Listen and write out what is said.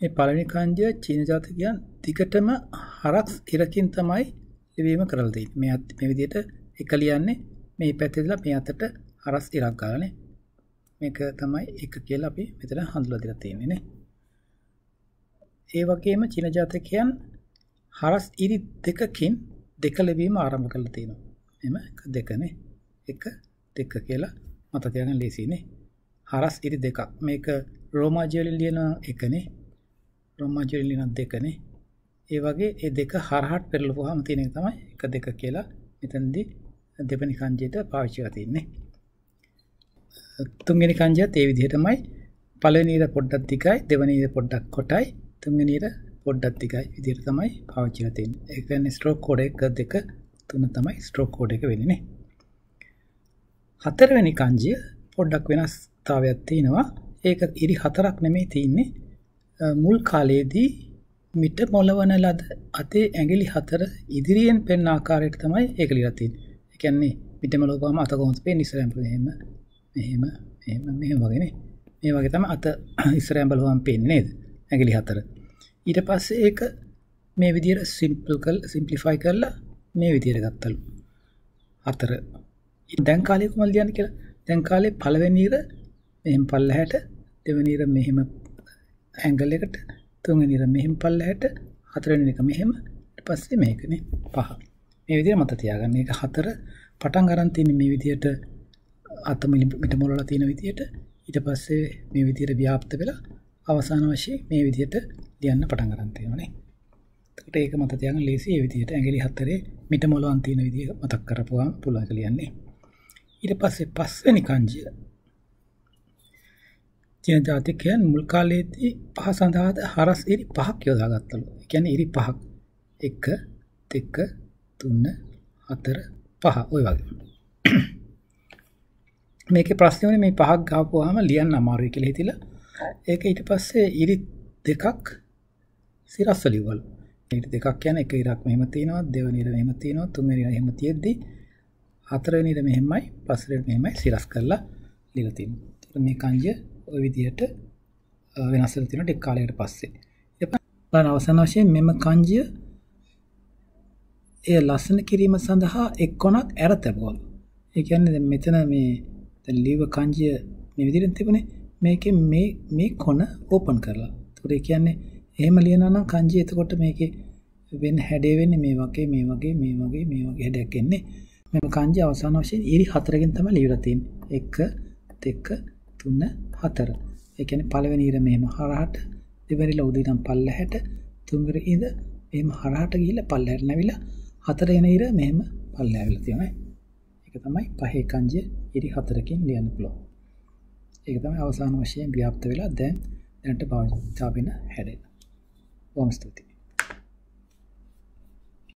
මේ පළවෙනි කංජය චීන ජාතිකයන් දිගටම හරක් ඉරකින් තමයි ලිවීම කරලා තියෙන්නේ. මේ මේ විදිහට එක ලියන්නේ මේ පැත්තේ ඉඳලා මේ අතට හරස් ඉරක් ගාලානේ. මේක තමයි එක කියලා අපි මෙතන හඳුලා දීලා තියෙන්නේ නේ. ඒ වගේම චීන ජාතිකයන් හරස් ඉරි දෙකකින් දෙක ලිවීම ආරම්භ කරලා තියෙනවා. එම එක දෙකනේ. එක දෙක කියලා මතක තියාගන්න ලේසියිනේ. හරස් ඉරි දෙකක්. මේක රෝමාජි වලින් ලියන එකනේ. රෝමාජි වලින් ලියන දෙකනේ. ඒ වගේ ඒ දෙක හරහට පෙරලපුවාම තියෙන එක තමයි එක දෙක කියලා මෙතනදී දෙවෙනි කංජයට පාවිච්චි කරලා තින්නේ. තුන්වෙනි කංජයත් ඒ විදිහටමයි පළවෙනි ඉර පොඩ්ඩක් දිගයි දෙවෙනි ඉර පොඩ්ඩක් කොටයි තුන්වෙනි ඉර පොඩ්ඩක් දිගයි විදිහට තමයි පාවිච්චි කරලා තියෙන්නේ. ඒ කියන්නේ ස්ට්‍රෝක් කෝඩ් එක දෙක තුන තමයි ස්ට්‍රෝක් කෝඩ් එක වෙන්නේ නේ. හතරවෙනි කංජිය පොඩ්ඩක් වෙනස්තාවයක් තියෙනවා. ඒක ඉරි හතරක් නෙමෙයි තියෙන්නේ. මුල් කාලයේදී මිට මොලවන ලද අතේ ඇඟිලි හතර ඉදිරියෙන් පෙන්න ආකාරයට තමයි ඒක ලියලා තියෙන්නේ. ඒ කියන්නේ මිට මොලවපුවාම අත කොහොමද පේන්නේ ඉස්සරහින් මෙහෙම මෙහෙම මෙහෙම මෙහෙම වගේනේ. මේ වගේ තමයි අත ඉස්සරහින් බලවම් පේන්නේ නේද? ඇඟිලි හතර. ඊට පස්සේ ඒක මේ විදිහට සිම්පල් කල් සිම්ප්ලිෆයි කරලා මේ විදිහට ගත්තලු. හතර. දැන් කාලේ කොහොමද ලියන්නේ කියලා? දැන් කාලේ පළවෙනි ඉර මෙහෙම පල්ලහැට දෙවෙනි ඉර මෙහෙම ඇංගල් එකට තුන්වෙනි ඉර මෙහෙම පල්ලහැට හතරවෙනි එක මෙහෙම ඊට පස්සේ මේකනේ පහ. මේ විදිහට මත තියාගන්න. මේක හතර පටන් ගන්න තියෙන්නේ මේ විදිහට අත මිලිමීටර මොලලා තියෙන විදිහට ඊට පස්සේ මේ විදිහට ව්‍යාප්ත වෙලා අවසාන වශයෙන් මේ විදිහට ලියන්න පටන් ගන්න තියෙනවානේ. එතකොට ඒක මත තියාගන්න ලේසි ඒ විදිහට ඇඟිලි හතරේ මිට මොලවන් තියෙන විදිහ මතක් කරපුවාම පුළුවන් ලියන්නේ. ඊට පස්සේ පස්වෙනි කංජය චීන ජාතිකයන් මුල් කාලයේදී පහ සඳහාද හරස් ඉරි පහක් යොදාගත්තලු. ඒ කියන්නේ ඉරි පහක්. 1 2 3 4 5 ඔය වගේ. මේකේ ප්‍රශ්නේ වුණේ මේ පහක් ගහපුවාම ලියන්න අමාරුයි කියලා හිතිලා ඒක ඊට පස්සේ ඉරි දෙකක් සිරස්ස ලිව්වලු. ඉරි දෙකක් කියන්නේ එක ඉරක් මෙහෙම තියෙනවා දෙවෙනි ඉර මෙහෙම තියෙනවා තුන්වෙනි ඉර එහෙම තියෙද්දි හතරවෙනි ඉර මෙහෙමයි පස්වෙනි ඉර මෙහෙමයි සිරස් කරලා ලියලා තියෙනවා. මේ කංජය ওই විදිහට වෙනස් වෙලා තියෙනවා ටික කාලයකට පස්සේ. ඊට අවසාන වශයෙන් මෙම කංජය එය ලස්සන කිරීම සඳහා එක් කොනක් ඇර තැබුවලු. ඒ කියන්නේ දැන් මෙතන මේ දැන් ලීව කංජය මේ විදිහට තිබුණේ මේකේ මේ මේ කොන ඕපන් කරලා. ඒකට ඒ කියන්නේ එහෙම ලියනවා නම් කංජය එතකොට මේකේ වෙන හැඩය වෙන්නේ මේ වගේ මේ වගේ මේ වගේ මේ වගේ හැඩයක් එන්නේ. මෙම කංජය අවසාන වශයෙන් ඉරි හතරකින් තමයි ලියලා තියෙන්නේ. 1 2 3 4. ඒ කියන්නේ පළවෙනි ඉර මෙහෙම හරහට දෙවෙනි උදේ නම් පල්ලහැට තුන්වෙනි ඉර මෙහෙම හරහට ගිහිල්ලා පල්ලහැට නැවිලා හතර එන ඉර මෙහෙම පල්ලහැවිලා තියෙනවා. ඒක තමයි පහේ කංජය ඉරි හතරකින් ලියන්න පුළුවන්. ඒක තමයි අවසාන වශයෙන් ව්‍යාප්ත වෙලා දැන් දැනට භාවිතා වෙන හැඩය. බොහොම ස්තුතියි.